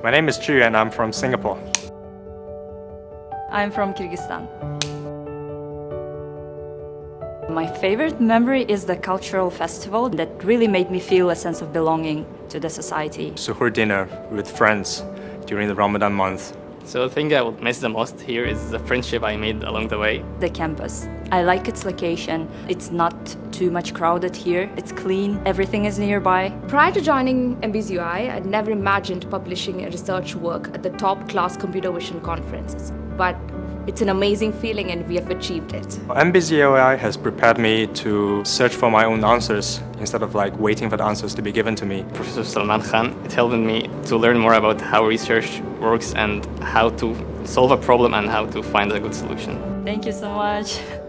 My name is Chu and I'm from Singapore. I'm from Kyrgyzstan. My favorite memory is the cultural festival that really made me feel a sense of belonging to the society. Suhoor dinner with friends during the Ramadan month. So the thing I would miss the most here is the friendship I made along the way. The campus. I like its location. It's not too much crowded here. It's clean. Everything is nearby. Prior to joining MBZUAI, I'd never imagined publishing a research work at the top class computer vision conferences. But it's an amazing feeling and we have achieved it. MBZUAI has prepared me to search for my own answers instead of like waiting for the answers to be given to me. Professor Salman Khan, it helped me to learn more about how research works and how to solve a problem and how to find a good solution. Thank you so much.